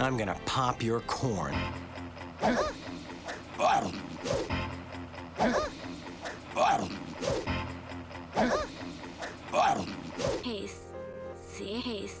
I'm gonna pop your corn. Haze. See Haze.